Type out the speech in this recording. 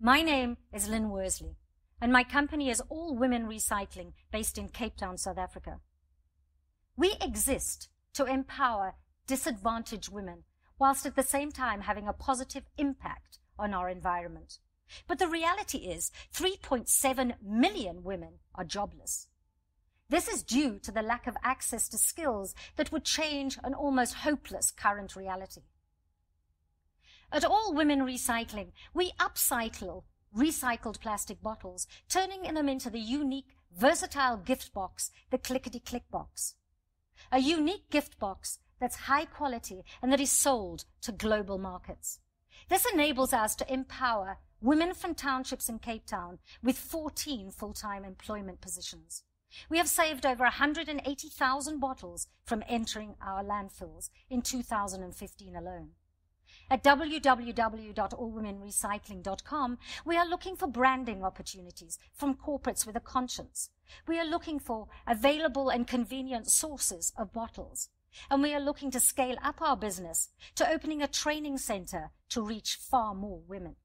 My name is Lynn Worsley, and my company is All Women Recycling based in Cape Town, South Africa. We exist to empower disadvantaged women whilst at the same time having a positive impact on our environment. But the reality is 3.7 million women are jobless. This is due to the lack of access to skills that would change an almost hopeless current reality. At All Women Recycling, we upcycle recycled plastic bottles, turning them into the unique, versatile gift box, the Clickety Click box. A unique gift box that's high quality and that is sold to global markets. This enables us to empower women from townships in Cape Town with 14 full-time employment positions. We have saved over 180,000 bottles from entering our landfills in 2015 alone. At www.allwomenrecycling.com, we are looking for branding opportunities from corporates with a conscience. We are looking for available and convenient sources of bottles. And we are looking to scale up our business to opening a training center to reach far more women.